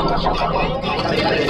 ハハハハ!